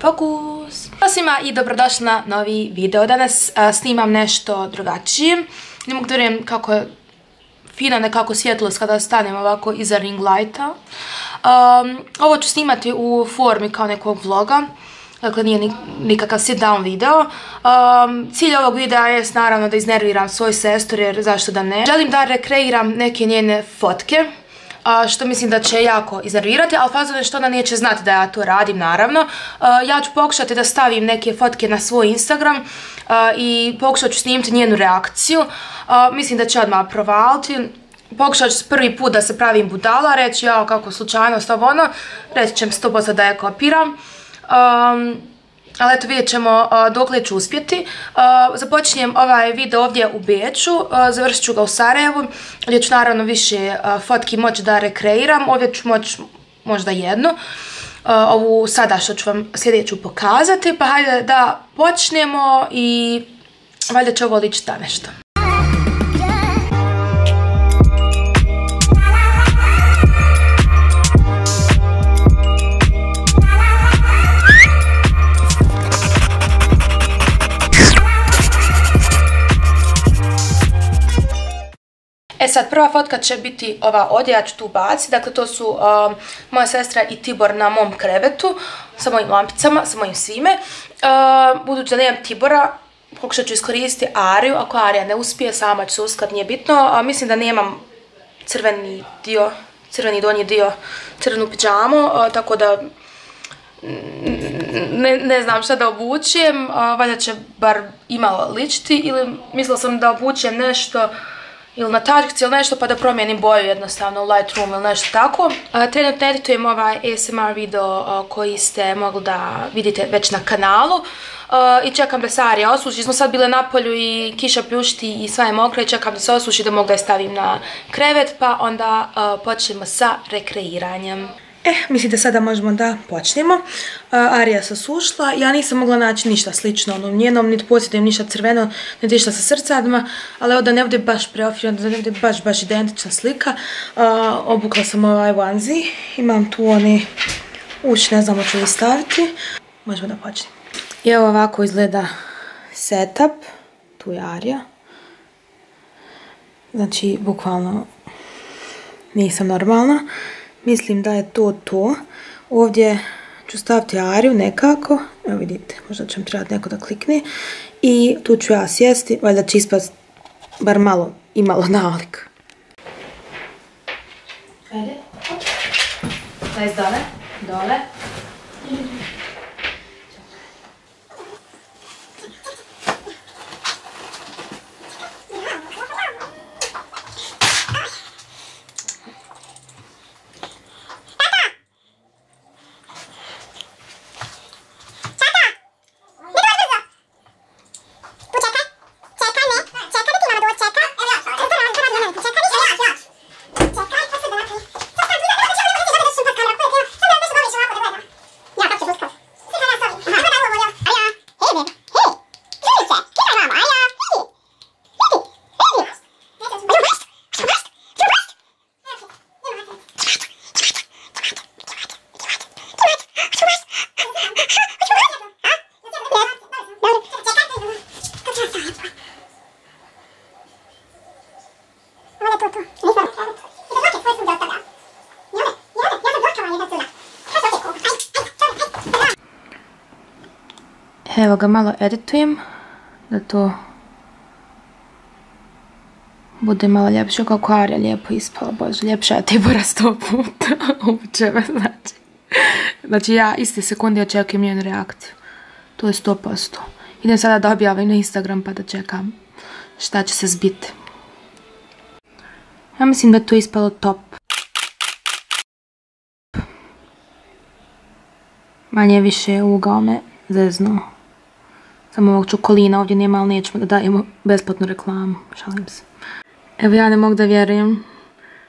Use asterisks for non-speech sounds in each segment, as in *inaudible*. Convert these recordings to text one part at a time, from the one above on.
Fokus! Svima i dobrodošli na novi video. Danas snimam nešto drugačije. Ne mogu da vjerujem kako je fina nekako svjetlost kada stanem ovako iza ring lighta. ovo ću snimati u formi kao nekog vloga. Dakle, nije nikakav sit down video. cilj ovog videa je naravno da iznerviram svoj sestru jer zašto da ne. Želim da rekreiram neke njene fotke što mislim da će jako iznervirati, ali fazno je što ona neće znati da ja to radim, naravno. Ja ću pokušati da stavim neke fotke na svoj Instagram i pokušat ću snimiti njenu reakciju. Mislim da će odmah provaliti. Pokušat ću prvi put da se pravim budala, reći ja kako slučajnost ovo ono, reći ćem 100% da je kopiram. Ali eto vidjet ćemo dokle ću uspjeti. Započinjem ovaj video ovdje u Beču, završit ću ga u Sarajevu, gdje ću naravno više fotki moći da rekreiram, ovdje ću moći možda jednu. Ovu sada što ću vam sljedeću pokazati, pa hajde da počnemo i valjda će ovo ličiti nešto. Sad, prva fotka će biti ova ovdje, ja ću tu baciti. Dakle, to su um, moja sestra i Tibor na mom krevetu, sa mojim lampicama, sa mojim svime. Uh, budući da nemam Tibora, pokušat ću iskoristiti Ariju, ako Arija ne uspije, sama ću se nije bitno. mislim da nemam crveni dio, crveni donji dio, crvenu pijama, uh, tako da ne, znam šta da obučem, uh, valjda će bar imalo ličiti ili mislila sam da obučem nešto ili na tačkici ili nešto pa da promijenim boju jednostavno u Lightroom ili nešto tako. Trenutno editujem ovaj ASMR video koji ste mogli da vidite već na kanalu i čekam da se Arija osuši. Smo sad bile na polju i kiša pljušti i sva je mokra i čekam da se osuši da mogu da je stavim na krevet pa onda počnemo sa rekreiranjem. E, mislim da sada možemo da počnemo. Arija se sušla. Ja nisam mogla naći ništa slično onom njenom, niti posjedujem ništa crveno, niti ništa sa srcadima, ali evo da ne bude baš preofirano, da ne bude baš, baš identična slika. obukla sam ovaj onesie. Imam tu oni uć, ne znam hoću li staviti. Možemo da počnemo. I evo ovako izgleda setup. Tu je Arija. Znači, bukvalno nisam normalna. Mislim da je to to. Ovdje ću staviti ariju nekako. Evo vidite, možda će mi trebati neko da klikne. I tu ću ja sjesti, valjda će ispast bar malo i malo nalik. Ajde. dole, dole. Evo ga malo editujem da to bude malo ljepše kako Arja lijepo ispala, bože, ljepša je Tibora sto puta, *laughs* me, znači. Znači ja iste sekunde očekujem njenu reakciju, to je sto posto. Idem sada da objavim na Instagram pa da čekam šta će se zbiti. Ja mislim da to ispalo top. Manje više ugao me zeznuo. Samo ovog čokolina ovdje nema, ali nećemo da dajemo besplatnu reklamu. Šalim se. Evo ja ne mogu da vjerujem.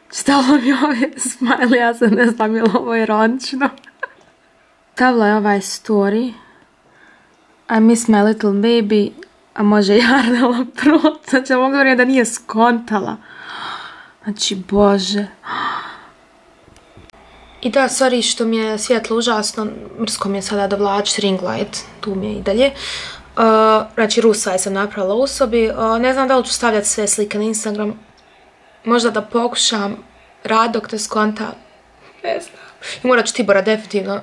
Stavila mi ove smiley, ja sam ne znam je li ovo ironično. Stavila je ovaj story. I miss my little baby. A može Jarnela prot. Znači, ja mogu da da nije skontala. Znači, bože. I da, sorry što mi je svjetlo užasno, mrsko mi je sada dovlačiti ring light, tu mi je i dalje. Uh, znači, rusaj sam napravila u sobi. Uh, ne znam da li ću stavljati sve slike na Instagram. Možda da pokušam rad dok te skonta. Ne znam. I morat ću Tibora definitivno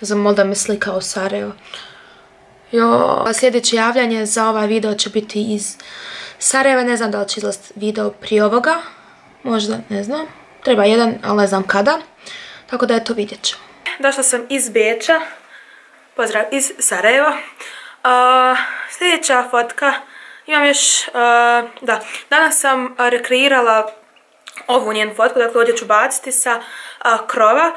zamol da me slika u Sarajevo. Jo, sljedeće javljanje za ovaj video će biti iz Sarajeva. Ne znam da li će izlast video prije ovoga. Možda, ne znam. Treba jedan, ali ne znam kada. Tako da eto vidjet ću. Došla sam iz Beča. Pozdrav iz Sarajeva. Sljedeća fotka. Imam još, da, danas sam rekreirala ovu njenu fotku, dakle ovdje ću baciti sa krova.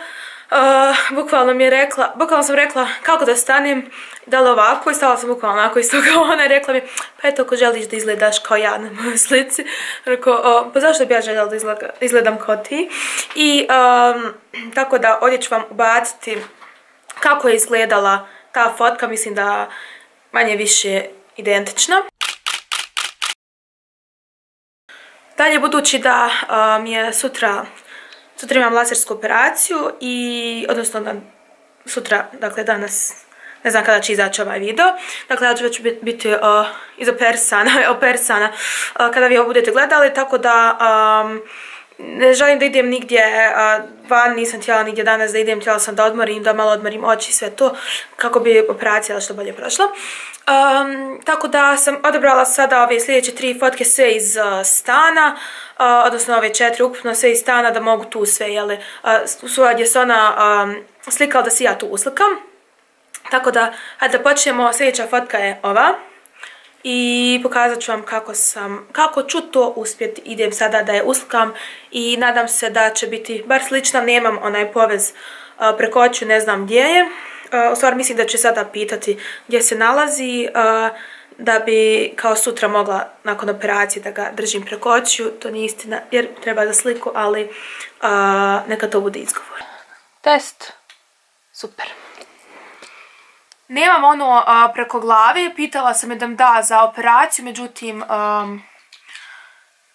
Bukvalno mi je rekla, bukvalno sam rekla kako da stanem, da li ovako i stala sam bukvalno onako isto kao *laughs* ona je rekla mi pa eto ako želiš da izgledaš kao ja na mojoj slici, pa zašto bi ja željela da izgledam kao ti? I tako da ovdje ću vam ubaciti kako je izgledala ta fotka, mislim da manje više identična. Dalje, budući da mi je sutra Sutra imam lasersku operaciju i, odnosno da, sutra, dakle danas, ne znam kada će izaći ovaj video. Dakle, ja ću već biti uh, *laughs* kada vi ovo budete gledali, tako da ne želim da idem nigdje van, nisam htjela nigdje danas da idem, htjela sam da odmorim, da malo odmorim oči i sve to, kako bi operacija što bolje prošla. Um, tako da sam odabrala sada ove sljedeće tri fotke sve iz stana, odnosno ove četiri ukupno sve iz stana da mogu tu sve, jeli, uh, gdje se ona um, slikala da si ja tu uslikam. Tako da, hajde da počnemo, sljedeća fotka je ova. I pokazat ću vam kako sam, kako ću to uspjeti, idem sada da je uslikam i nadam se da će biti bar slična, nemam onaj povez preko očiju, ne znam gdje je. U stvari mislim da ću sada pitati gdje se nalazi da bi kao sutra mogla nakon operacije da ga držim preko očiju. To nije istina jer treba za sliku, ali neka to bude izgovor. Test. Super. Nemam ono preko glave, pitala sam je da mi da za operaciju, međutim um,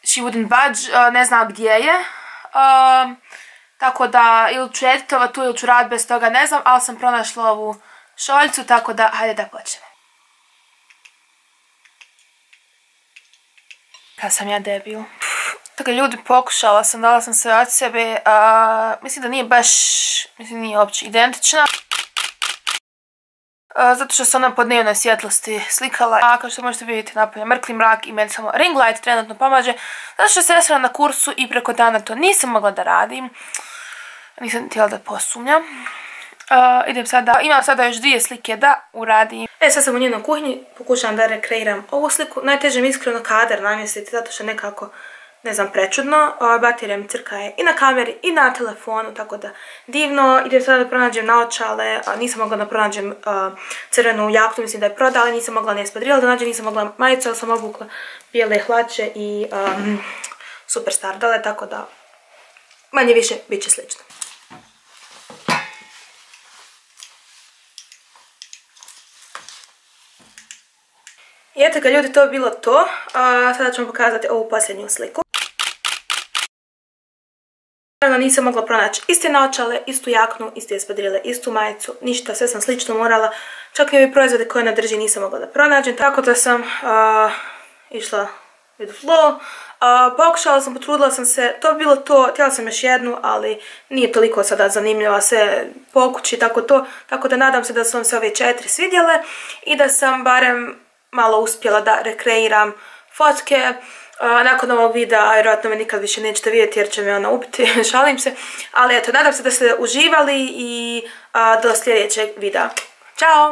she wouldn't budge, ne znam gdje je. Um, tako da ili ću editovat tu ili ću rad bez toga, ne znam, ali sam pronašla ovu šoljcu, tako da hajde da počnemo. Kad sam ja debil. Tako ljudi, pokušala sam, dala sam sve od sebe. mislim da nije baš, mislim nije uopće identična. Zato što se ona po dnevnoj svjetlosti slikala. A kao što možete vidjeti napolje mrkli mrak i meni samo ring light trenutno pomaže. Zato što se sestra na kursu i preko dana to nisam mogla da radim. Nisam htjela da posumnjam. idem sada, imam sada još dvije slike da uradim. E, sad sam u njenoj kuhinji, pokušavam da rekreiram ovu sliku. Najteže mi iskreno kadar namjestiti, zato što nekako, ne znam, prečudno. baterija mi crka je i na kameri i na telefonu, tako da divno. Idem sada da pronađem naočale, nisam mogla da pronađem crvenu jaknu, mislim da je prodala, nisam mogla ne spadrila da nađem, nisam mogla majicu, ali sam obukla bijele hlače i super stardale, tako da manje više bit će slično. I eto ga ljudi, to je bilo to. Sada ću vam pokazati ovu posljednju sliku. Naravno nisam mogla pronaći iste naočale, istu jaknu, iste espadrile, istu majicu, ništa, sve sam slično morala. Čak i ovi proizvode koje na drži nisam mogla da pronađem. Tako da sam išla with flow. pokušala sam, potrudila sam se, to bi bilo to, htjela sam još jednu, ali nije toliko sada zanimljiva sve pokući, tako to. Tako da nadam se da su vam se ove četiri svidjele i da sam barem malo uspjela da rekreiram fotke. Nakon ovog videa, vjerojatno me nikad više nećete vidjeti jer će me ona upiti, *laughs* šalim se. Ali eto, nadam se da ste uživali i do sljedećeg videa. Ćao!